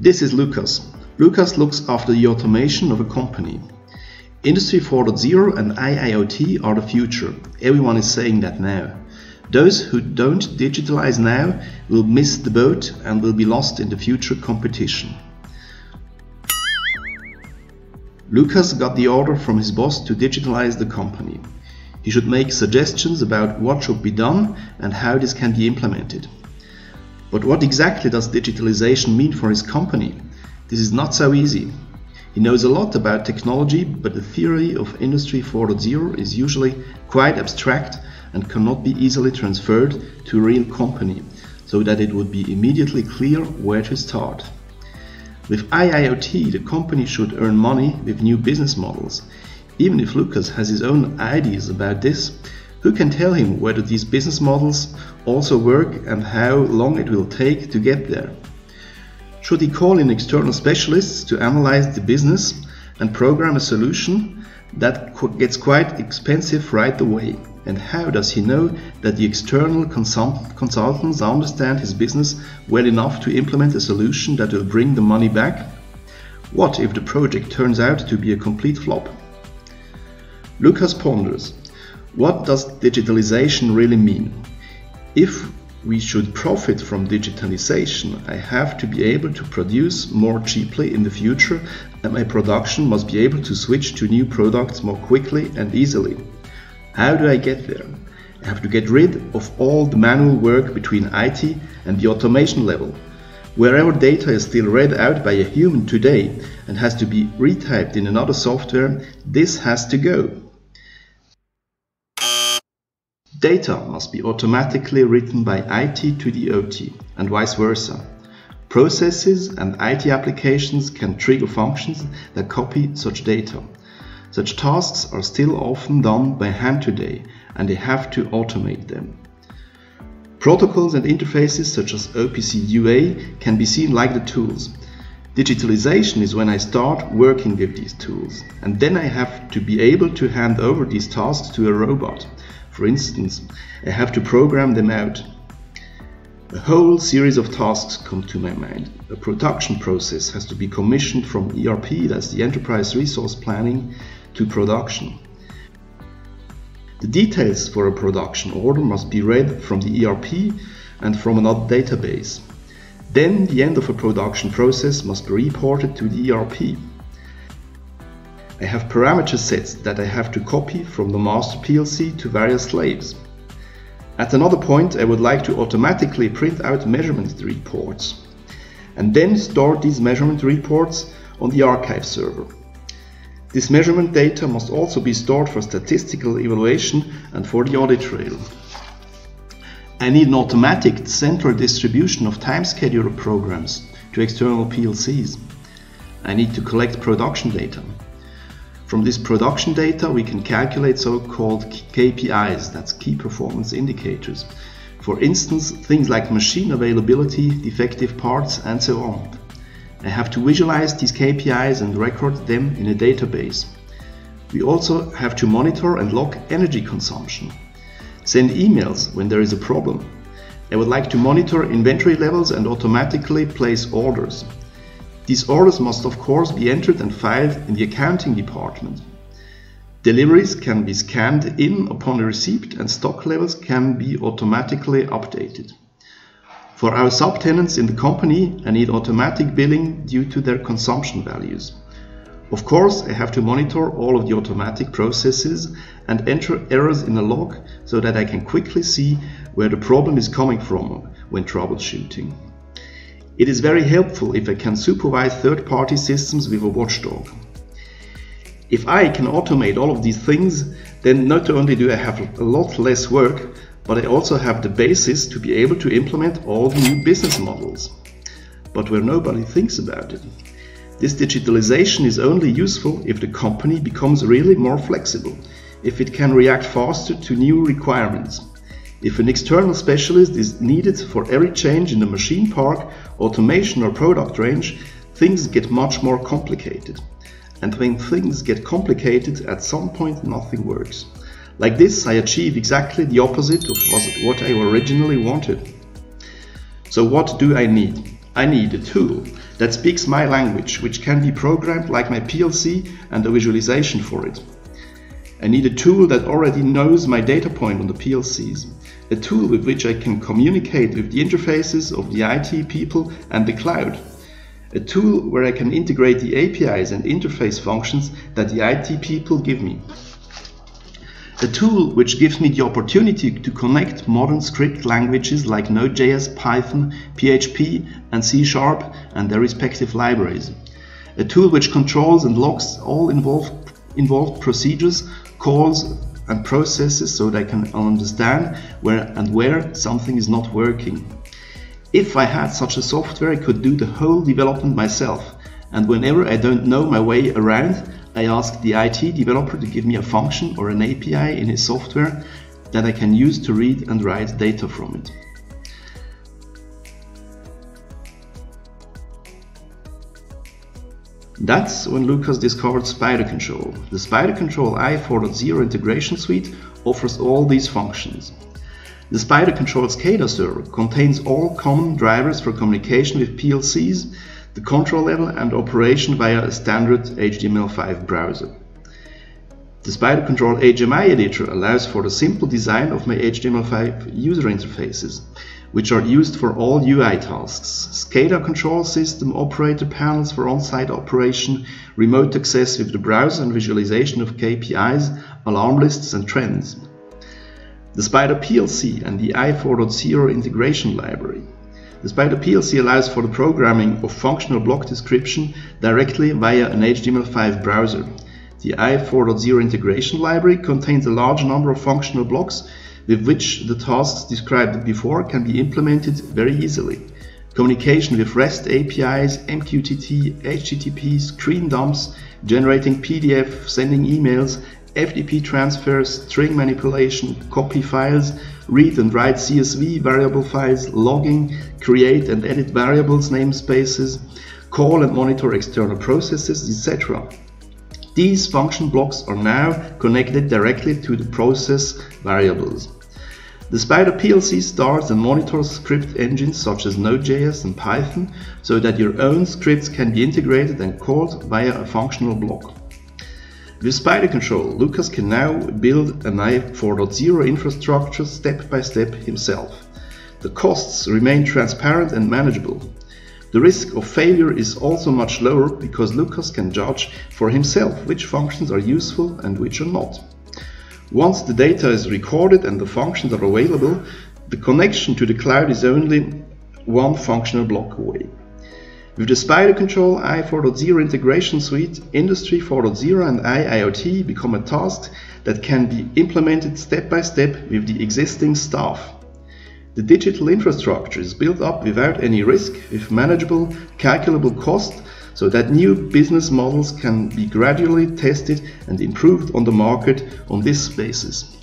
This is Lucas. Lucas looks after the automation of a company. Industry 4.0 and IIoT are the future. Everyone is saying that now. Those who don't digitalize now will miss the boat and will be lost in the future competition. Lucas got the order from his boss to digitalize the company. He should make suggestions about what should be done and how this can be implemented. But what exactly does digitalization mean for his company? This is not so easy. He knows a lot about technology, but the theory of Industry 4.0 is usually quite abstract and cannot be easily transferred to a real company, so that it would be immediately clear where to start. With IIoT, the company should earn money with new business models. Even if Lucas has his own ideas about this, who can tell him whether these business models also work and how long it will take to get there? Should he call in external specialists to analyze the business and program a solution that gets quite expensive right away? And how does he know that the external consult consultants understand his business well enough to implement a solution that will bring the money back? What if the project turns out to be a complete flop? Lucas ponders, what does digitalization really mean? If we should profit from digitalization, I have to be able to produce more cheaply in the future and my production must be able to switch to new products more quickly and easily. How do I get there? I have to get rid of all the manual work between IT and the automation level. Wherever data is still read out by a human today and has to be retyped in another software, this has to go. Data must be automatically written by IT to the OT and vice versa. Processes and IT applications can trigger functions that copy such data. Such tasks are still often done by hand today and they have to automate them. Protocols and interfaces such as OPC UA can be seen like the tools. Digitalization is when I start working with these tools and then I have to be able to hand over these tasks to a robot. For instance, I have to program them out. A whole series of tasks come to my mind. A production process has to be commissioned from ERP, that's the Enterprise Resource Planning, to production. The details for a production order must be read from the ERP and from another database. Then the end of a production process must be reported to the ERP. I have parameter sets that I have to copy from the master PLC to various slaves. At another point I would like to automatically print out measurement reports and then store these measurement reports on the archive server. This measurement data must also be stored for statistical evaluation and for the audit trail. I need an automatic central distribution of time scheduler programs to external PLCs. I need to collect production data. From this production data we can calculate so-called KPIs, that's key performance indicators. For instance, things like machine availability, defective parts and so on. I have to visualize these KPIs and record them in a database. We also have to monitor and log energy consumption. Send emails when there is a problem. I would like to monitor inventory levels and automatically place orders. These orders must of course be entered and filed in the accounting department. Deliveries can be scanned in upon receipt and stock levels can be automatically updated. For our subtenants in the company, I need automatic billing due to their consumption values. Of course, I have to monitor all of the automatic processes and enter errors in a log so that I can quickly see where the problem is coming from when troubleshooting. It is very helpful if I can supervise third-party systems with a watchdog. If I can automate all of these things, then not only do I have a lot less work, but I also have the basis to be able to implement all the new business models. But where nobody thinks about it. This digitalization is only useful if the company becomes really more flexible, if it can react faster to new requirements. If an external specialist is needed for every change in the machine park, automation or product range, things get much more complicated. And when things get complicated, at some point nothing works. Like this, I achieve exactly the opposite of what I originally wanted. So what do I need? I need a tool that speaks my language, which can be programmed like my PLC and a visualization for it. I need a tool that already knows my data point on the PLCs, a tool with which I can communicate with the interfaces of the IT people and the cloud, a tool where I can integrate the APIs and interface functions that the IT people give me. A tool which gives me the opportunity to connect modern script languages like Node.js, Python, PHP and C Sharp and their respective libraries. A tool which controls and logs all involved, involved procedures, calls and processes so that I can understand where and where something is not working. If I had such a software, I could do the whole development myself. And whenever I don't know my way around, I ask the IT developer to give me a function or an API in his software that I can use to read and write data from it. That's when Lucas discovered Spider Control. The Spider Control i4.0 integration suite offers all these functions. The Spider Control SCADA server contains all common drivers for communication with PLCs the control level and operation via a standard HTML5 browser. The Spider Control HMI editor allows for the simple design of my HTML5 user interfaces, which are used for all UI tasks. SCADA control system operator panels for on-site operation, remote access with the browser and visualization of KPIs, alarm lists and trends. The Spider PLC and the i4.0 integration library the Spider PLC allows for the programming of functional block description directly via an HTML5 browser. The i4.0 integration library contains a large number of functional blocks with which the tasks described before can be implemented very easily. Communication with REST APIs, MQTT, HTTP, screen dumps, generating PDF, sending emails, FTP transfers, string manipulation, copy files, read and write CSV variable files, logging, create and edit variables namespaces, call and monitor external processes, etc. These function blocks are now connected directly to the process variables. The Spider PLC starts and monitors script engines such as Node.js and Python so that your own scripts can be integrated and called via a functional block. With Spider Control, Lucas can now build an i4.0 infrastructure step by step himself. The costs remain transparent and manageable. The risk of failure is also much lower because Lucas can judge for himself which functions are useful and which are not. Once the data is recorded and the functions are available, the connection to the cloud is only one functional block away. With the Spider Control i4.0 integration suite, Industry 4.0 and IIoT become a task that can be implemented step by step with the existing staff. The digital infrastructure is built up without any risk, with manageable, calculable cost, so that new business models can be gradually tested and improved on the market on this basis.